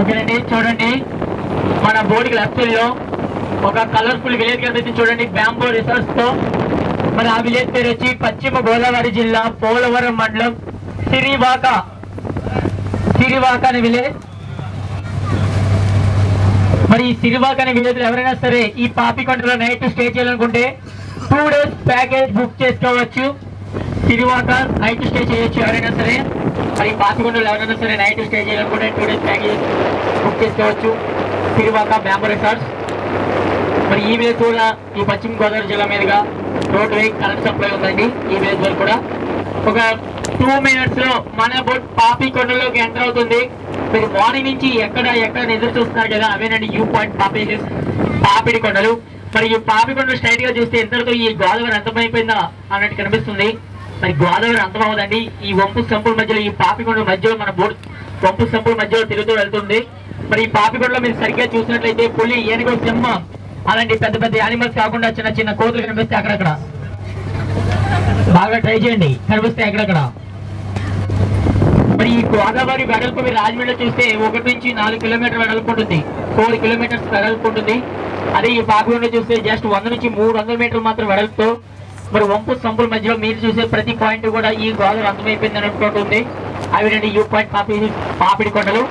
ఓకేనండి చూడండి. మన బోర్డుకి లెఫ్ట్లో ఒక కలర్ఫుల్ విలేజ్ కనిపించింది చూడండి బ్యాంబో రిసార్ట్స్తో. మరి ఆ విలేజ్ పేరు వచ్చి పశ్చిమ గోదావరి జిల్లా పోలవరం మండలం సిరివాక. సిరివాక అనే విలేజ్ మరి ఈ సిరివాక అనే విలేజ్ ఎవరైనా సరే ఈ పాపికొండలో నైట్ స్టే చేయాలనుకుంటే టూ డేస్ ప్యాకేజ్ బుక్ చేసుకోవచ్చు. సిరివాక నైట్ స్టే చేయొచ్చు ఎవరైనా సరే. మరి పాపికొండలో ఎవరైనా సరే నైట్ స్టే చేయాలనుకుంటే టూ డేస్ ప్యాకేజ్ బుక్ చేసుకోవచ్చు. Sirivaka bamboo resorts. మరి ఈ విలేజ్ కూడా ఈ పశ్చిమ గోదావరి జిల్లా మీదుగా రోడ్ వే కరెంట్ సప్లై ఉందండి ఈ విలేజ్ వరకు కూడా. ఒక టూ మినిట్స్లో మన బోట్ పాపికొండలోకి ఎంటర్ అవుతుంది. మీరు మార్నింగ్ నుంచి ఎక్కడ ఎక్కడ ఎదురు చూస్తున్నారు కదా అవేనండి యూ పాయింట్ పాపేజెస్ పాపిడి కొండలు. మరి ఈ పాపికొండ స్ట్రైట్గా చూస్తే ఇంతటితో ఈ గోదావరి అంతమైపోయిందా అన్నట్టు కనిపిస్తుంది. మరి గోదావరి అంతం అవదండి ఈ వంపు సంపుల మధ్యలో ఈ పాపికొండ మధ్యలో మన బోర్డు వంపు సంపుల మధ్యలో తిరుగుతూ వెళ్తుంది. మరి ఈ పాపికొండలో మీరు సరిగ్గా చూసినట్లయితే పులి ఏనుగు సింహం అలాంటి పెద్ద పెద్ద యానిమల్స్ కాకుండా చిన్న చిన్న కోతులు కనిపిస్తే అక్కడక్కడ. బాగా ట్రై చేయండి. కనిపిస్తే అక్కడక్కడ. మరి ఈ గోదావరి వెడల్పు మీరు రాజమండ్రిలో చూస్తే ఒకటి నుంచి నాలుగు కిలోమీటర్ వెడల్పు ఉంటుంది. ఫోర్ కిలోమీటర్స్ వెడల్పు ఉంటుంది. అదే ఈ పాపికొండ చూస్తే జస్ట్ వంద నుంచి మూడు వందల మీటర్లు మాత్రం వెడల్పుతో మరి వంపు సంపుల మధ్యలో మీరు చూసే ప్రతి పాయింట్ కూడా ఈ గోదావరి అంతమైపోయిందని అనుకుంటుంది అవి రెండు యూ పాయింట్ పాపి పాపిడి కొండలు.